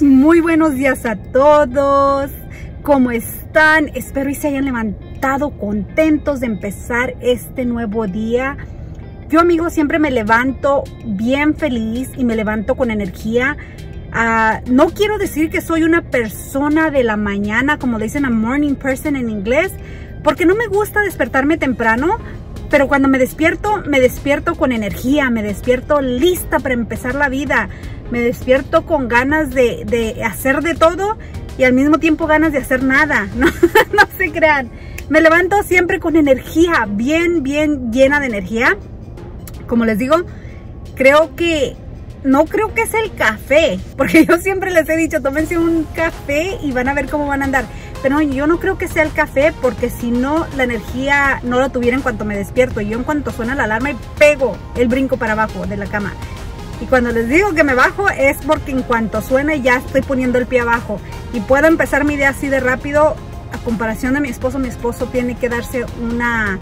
muy buenos días a todos. ¿Cómo están? Espero y se hayan levantado contentos de empezar este nuevo día. Yo amigos siempre me levanto bien feliz y me levanto con energía. Uh, no quiero decir que soy una persona de la mañana, como dicen a morning person en inglés, porque no me gusta despertarme temprano, pero cuando me despierto, me despierto con energía, me despierto lista para empezar la vida, me despierto con ganas de, de hacer de todo y al mismo tiempo ganas de hacer nada, no, se crean. Me levanto siempre con energía, bien, bien llena de energía. Como les digo, creo que no creo que es el café, porque yo siempre les he dicho, tómense un café y van a ver cómo van a andar. Pero yo no creo que sea el café, porque si no, la energía no la tuviera en cuanto me despierto. Yo en cuanto suena la alarma y pego el brinco para abajo de la cama. Y cuando les digo que me bajo es porque en cuanto suena ya estoy poniendo el pie abajo. Y puedo empezar mi día así de rápido. A comparación de mi esposo, mi esposo tiene que darse una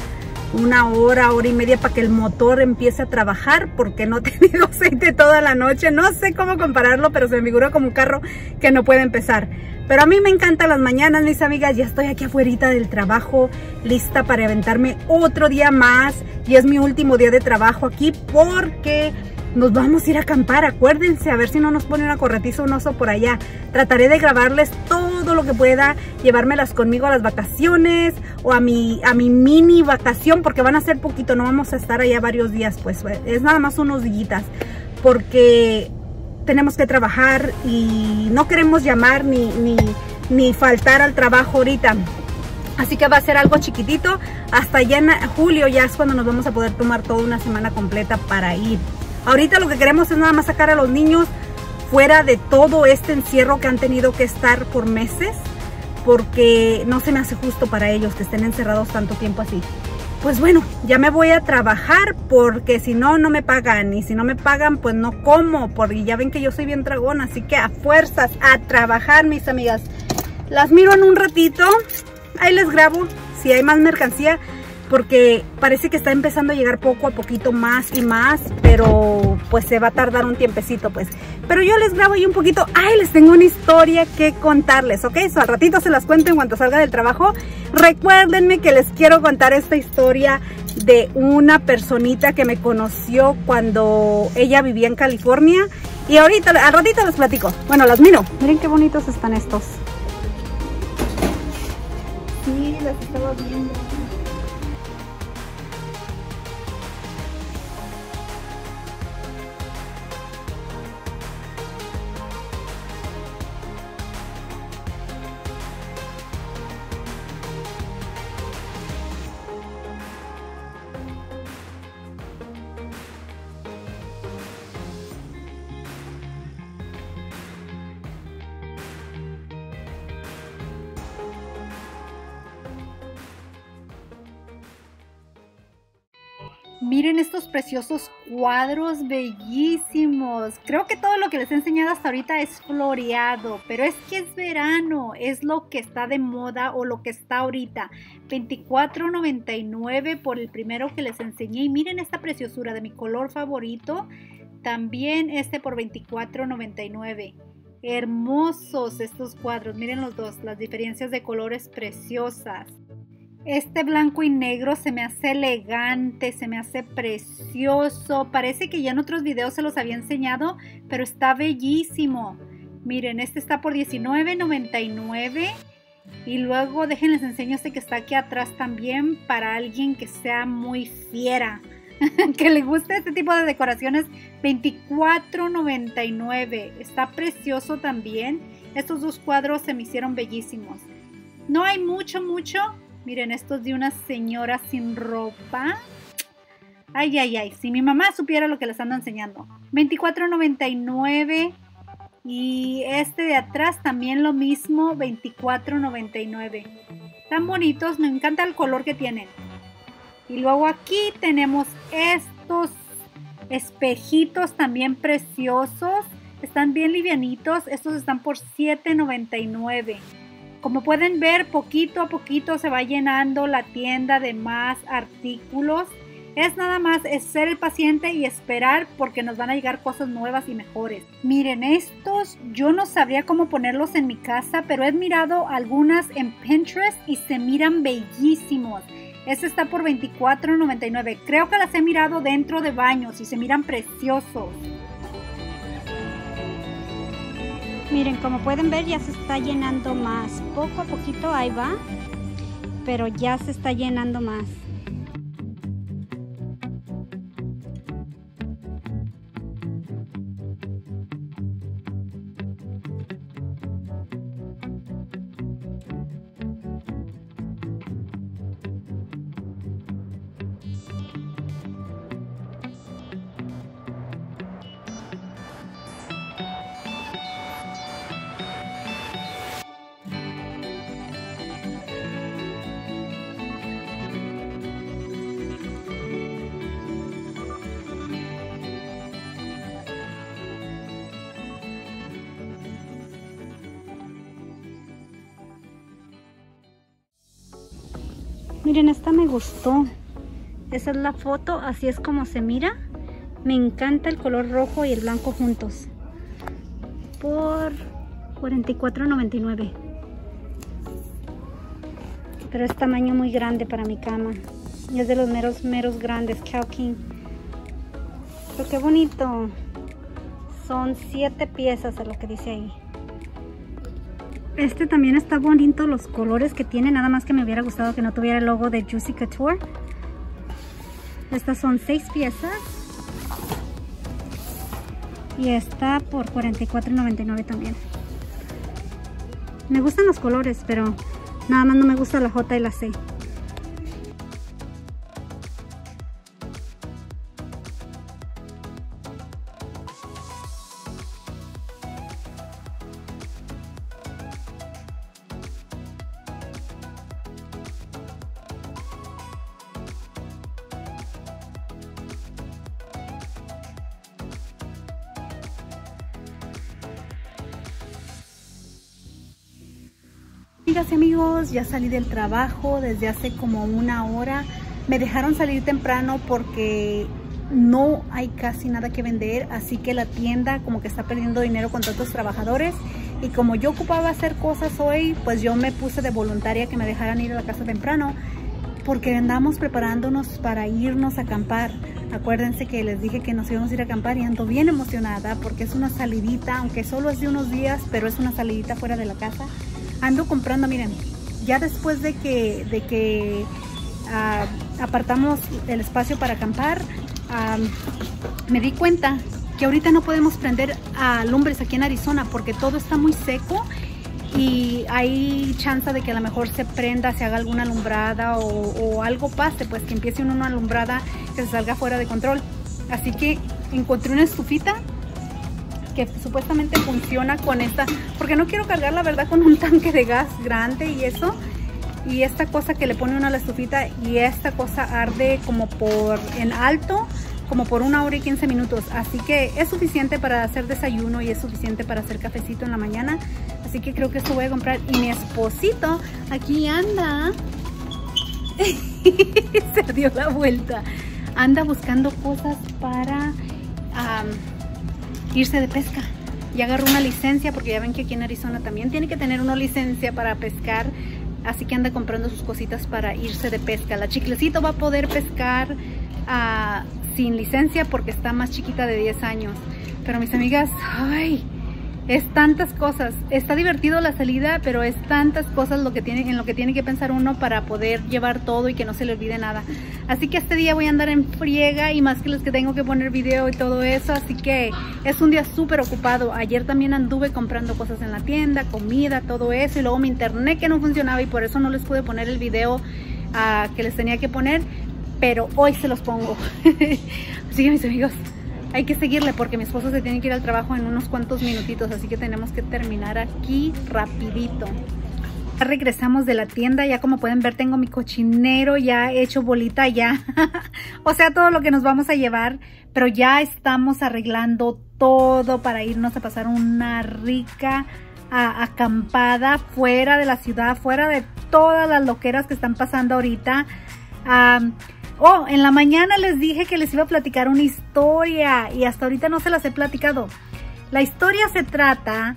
una hora, hora y media para que el motor empiece a trabajar porque no he tenido aceite toda la noche. No sé cómo compararlo, pero se me figuró como un carro que no puede empezar. Pero a mí me encantan las mañanas, mis amigas. Ya estoy aquí afuera del trabajo, lista para aventarme otro día más. Y es mi último día de trabajo aquí porque nos vamos a ir a acampar, acuérdense, a ver si no nos pone una corretiza un oso por allá. Trataré de grabarles todo lo que pueda, llevármelas conmigo a las vacaciones o a mi, a mi mini vacación, porque van a ser poquito, no vamos a estar allá varios días, pues es nada más unos días, porque tenemos que trabajar y no queremos llamar ni, ni, ni faltar al trabajo ahorita. Así que va a ser algo chiquitito. Hasta allá en julio ya es cuando nos vamos a poder tomar toda una semana completa para ir. Ahorita lo que queremos es nada más sacar a los niños fuera de todo este encierro que han tenido que estar por meses, porque no se me hace justo para ellos que estén encerrados tanto tiempo así. Pues bueno, ya me voy a trabajar porque si no, no me pagan. Y si no me pagan, pues no como. Porque ya ven que yo soy bien dragón, así que a fuerzas, a trabajar, mis amigas. Las miro en un ratito. Ahí les grabo si hay más mercancía porque parece que está empezando a llegar poco a poquito más y más, pero pues se va a tardar un tiempecito pues. Pero yo les grabo ahí un poquito, ay, les tengo una historia que contarles, ¿ok? So, al ratito se las cuento en cuanto salga del trabajo. Recuérdenme que les quiero contar esta historia de una personita que me conoció cuando ella vivía en California. Y ahorita, al ratito les platico. Bueno, las miro. Miren qué bonitos están estos. Sí, las estaba viendo. Miren estos preciosos cuadros bellísimos. Creo que todo lo que les he enseñado hasta ahorita es floreado, pero es que es verano, es lo que está de moda o lo que está ahorita. $24.99 por el primero que les enseñé. Y miren esta preciosura de mi color favorito. También este por $24.99. Hermosos estos cuadros. Miren los dos, las diferencias de colores preciosas. Este blanco y negro se me hace elegante, se me hace precioso. Parece que ya en otros videos se los había enseñado, pero está bellísimo. Miren, este está por $19.99. Y luego déjenles enseño este que está aquí atrás también para alguien que sea muy fiera. que le guste este tipo de decoraciones. $24.99. Está precioso también. Estos dos cuadros se me hicieron bellísimos. No hay mucho, mucho, Miren, estos de una señora sin ropa. Ay, ay, ay. Si mi mamá supiera lo que les ando enseñando. $24.99. Y este de atrás también lo mismo. $24.99. Tan bonitos. Me encanta el color que tienen. Y luego aquí tenemos estos espejitos también preciosos. Están bien livianitos. Estos están por $7.99. Como pueden ver, poquito a poquito se va llenando la tienda de más artículos. Es nada más es ser el paciente y esperar porque nos van a llegar cosas nuevas y mejores. Miren, estos yo no sabría cómo ponerlos en mi casa, pero he mirado algunas en Pinterest y se miran bellísimos. Este está por $24.99. Creo que las he mirado dentro de baños y se miran preciosos. Miren, como pueden ver ya se está llenando más. Poco a poquito ahí va, pero ya se está llenando más. Miren, esta me gustó. Esa es la foto, así es como se mira. Me encanta el color rojo y el blanco juntos. Por $44.99. Pero es tamaño muy grande para mi cama. Y es de los meros, meros grandes, King. Pero qué bonito. Son siete piezas a lo que dice ahí. Este también está bonito los colores que tiene, nada más que me hubiera gustado que no tuviera el logo de Juicy Couture. Estas son seis piezas. Y está por $44.99 también. Me gustan los colores, pero nada más no me gusta la J y la C. Amigas y amigos, ya salí del trabajo desde hace como una hora. Me dejaron salir temprano porque no hay casi nada que vender, así que la tienda como que está perdiendo dinero con tantos trabajadores. Y como yo ocupaba hacer cosas hoy, pues yo me puse de voluntaria que me dejaran ir a la casa temprano porque andamos preparándonos para irnos a acampar. Acuérdense que les dije que nos íbamos a ir a acampar y ando bien emocionada porque es una salidita, aunque solo es de unos días, pero es una salidita fuera de la casa ando comprando, miren, ya después de que, de que uh, apartamos el espacio para acampar, uh, me di cuenta que ahorita no podemos prender a lumbres aquí en Arizona porque todo está muy seco y hay chance de que a lo mejor se prenda, se haga alguna alumbrada o, o algo pase, pues que empiece una alumbrada que se salga fuera de control. Así que encontré una estufita que supuestamente funciona con esta, porque no quiero cargar la verdad con un tanque de gas grande y eso, y esta cosa que le pone una a la estufita y esta cosa arde como por en alto, como por una hora y 15 minutos, así que es suficiente para hacer desayuno y es suficiente para hacer cafecito en la mañana, así que creo que esto voy a comprar. Y mi esposito aquí anda, se dio la vuelta, anda buscando cosas para irse de pesca. Y agarró una licencia porque ya ven que aquí en Arizona también tiene que tener una licencia para pescar. Así que anda comprando sus cositas para irse de pesca. La chiclecito va a poder pescar uh, sin licencia porque está más chiquita de 10 años. Pero mis amigas, ay, es tantas cosas. Está divertido la salida, pero es tantas cosas lo que tiene, en lo que tiene que pensar uno para poder llevar todo y que no se le olvide nada. Así que este día voy a andar en friega y más que los que tengo que poner video y todo eso. Así que es un día súper ocupado. Ayer también anduve comprando cosas en la tienda, comida, todo eso. Y luego mi internet que no funcionaba y por eso no les pude poner el video uh, que les tenía que poner. Pero hoy se los pongo. Así que mis amigos, hay que seguirle porque mi esposo se tiene que ir al trabajo en unos cuantos minutitos, así que tenemos que terminar aquí rapidito. Ya regresamos de la tienda, ya como pueden ver tengo mi cochinero ya hecho bolita ya, o sea todo lo que nos vamos a llevar, pero ya estamos arreglando todo para irnos a pasar una rica acampada fuera de la ciudad, fuera de todas las loqueras que están pasando ahorita. Oh, en la mañana les dije que les iba a platicar una historia y hasta ahorita no se las he platicado. La historia se trata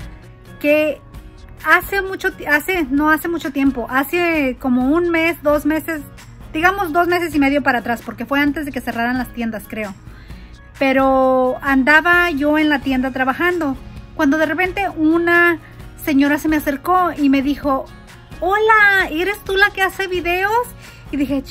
que hace mucho, hace, no hace mucho tiempo, hace como un mes, dos meses, digamos dos meses y medio para atrás, porque fue antes de que cerraran las tiendas, creo. Pero andaba yo en la tienda trabajando, cuando de repente una señora se me acercó y me dijo, hola, ¿eres tú la que hace videos? Y dije,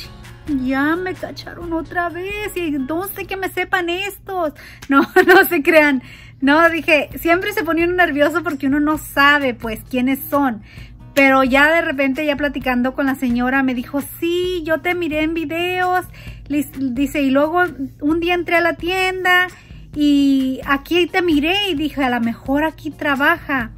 ya me cacharon otra vez y no sé que me sepan estos. No, no se crean. No, dije, siempre se ponía uno nervioso porque uno no sabe pues quiénes son. Pero ya de repente ya platicando con la señora me dijo, sí, yo te miré en videos. Dice, y luego un día entré a la tienda y aquí te miré y dije, a lo mejor aquí trabaja.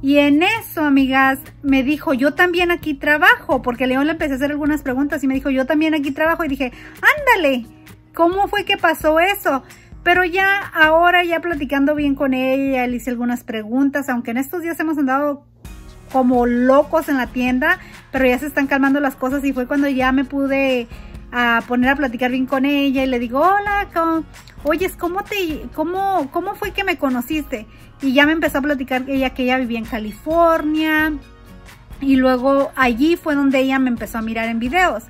Y en eso, amigas, me dijo, yo también aquí trabajo, porque León le empecé a hacer algunas preguntas y me dijo, yo también aquí trabajo. Y dije, ándale, ¿cómo fue que pasó eso? Pero ya ahora, ya platicando bien con ella, le hice algunas preguntas, aunque en estos días hemos andado como locos en la tienda, pero ya se están calmando las cosas y fue cuando ya me pude a poner a platicar bien con ella y le digo, hola, ¿cómo, oyes, ¿cómo, te, cómo, ¿cómo fue que me conociste? Y ya me empezó a platicar ella que ella vivía en California y luego allí fue donde ella me empezó a mirar en videos.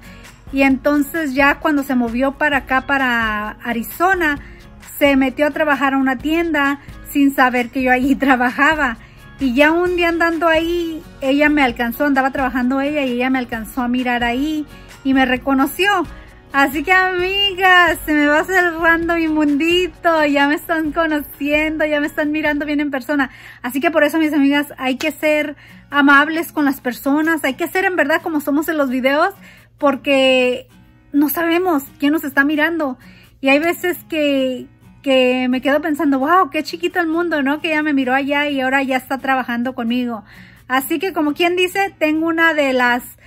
Y entonces ya cuando se movió para acá, para Arizona, se metió a trabajar a una tienda sin saber que yo allí trabajaba. Y ya un día andando ahí, ella me alcanzó, andaba trabajando ella y ella me alcanzó a mirar ahí y me reconoció. Así que amigas, se me va cerrando mi mundito, ya me están conociendo, ya me están mirando bien en persona. Así que por eso mis amigas, hay que ser amables con las personas, hay que ser en verdad como somos en los videos, porque no sabemos quién nos está mirando. Y hay veces que, que me quedo pensando, wow, qué chiquito el mundo, ¿no? Que ya me miró allá y ahora ya está trabajando conmigo. Así que como quien dice, tengo una de las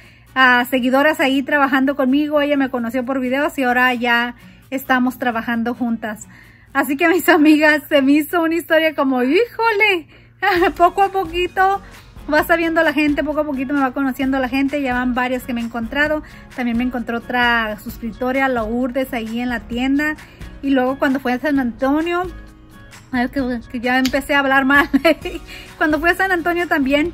seguidoras ahí trabajando conmigo. Ella me conoció por videos y ahora ya estamos trabajando juntas. Así que mis amigas, se me hizo una historia como, híjole, poco a poquito va sabiendo la gente, poco a poquito me va conociendo la gente, ya van varias que me he encontrado, también me encontró otra suscriptora, Lourdes, ahí en la tienda, y luego cuando fue a San Antonio, que ya empecé a hablar mal, cuando fui a San Antonio también,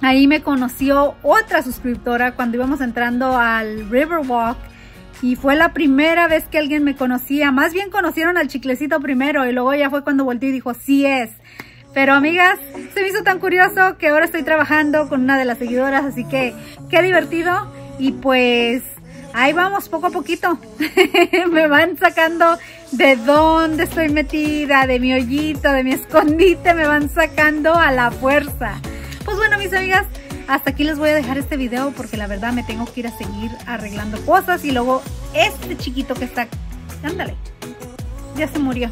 Ahí me conoció otra suscriptora cuando íbamos entrando al Riverwalk y fue la primera vez que alguien me conocía. Más bien conocieron al chiclecito primero y luego ya fue cuando volteé y dijo, sí es. Pero amigas, se me hizo tan curioso que ahora estoy trabajando con una de las seguidoras, así que qué divertido. Y pues ahí vamos poco a poquito. me van sacando de dónde estoy metida, de mi hoyito, de mi escondite, me van sacando a la fuerza. Pues bueno, mis amigas, hasta aquí les voy a dejar este video porque la verdad me tengo que ir a seguir arreglando cosas y luego este chiquito que está... Ándale, ya se murió.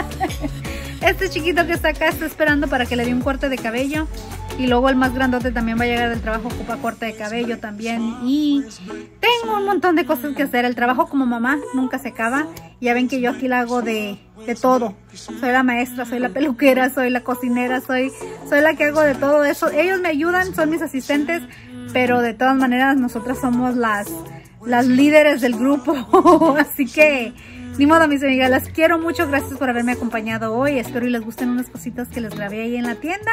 este chiquito que está acá está esperando para que le dé un corte de cabello y luego el más grandote también va a llegar del trabajo, ocupa corte de cabello también y tengo un montón de cosas que hacer. El trabajo como mamá nunca se acaba. Ya ven que yo aquí la hago de de todo. Soy la maestra, soy la peluquera, soy la cocinera, soy, soy la que hago de todo eso. Ellos me ayudan, son mis asistentes, pero de todas maneras nosotras somos las, las líderes del grupo. Así que ni modo, mis amigas, las quiero mucho. Gracias por haberme acompañado hoy. Espero y les gusten unas cositas que les grabé ahí en la tienda.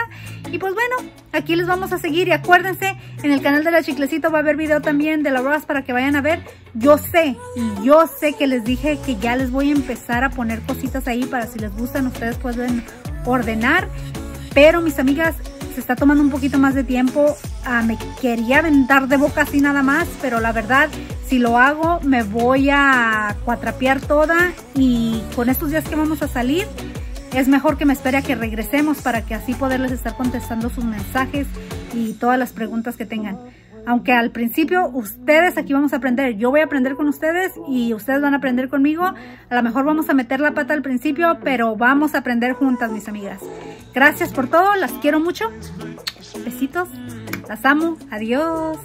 Y pues bueno, aquí les vamos a seguir. Y acuérdense, en el canal de la Chiclecito va a haber video también de la Ross para que vayan a ver. Yo sé, y yo sé que les dije que ya les voy a empezar a poner cositas ahí para si les gustan, ustedes pueden ordenar. Pero mis amigas, se está tomando un poquito más de tiempo. Ah, me quería aventar de boca así nada más, pero la verdad, si lo hago, me voy a cuatrapear toda y con estos días que vamos a salir, es mejor que me espere a que regresemos para que así poderles estar contestando sus mensajes y todas las preguntas que tengan. Aunque al principio ustedes aquí vamos a aprender, yo voy a aprender con ustedes y ustedes van a aprender conmigo. A lo mejor vamos a meter la pata al principio, pero vamos a aprender juntas, mis amigas. Gracias por todo, las quiero mucho. Besitos, las amo, adiós.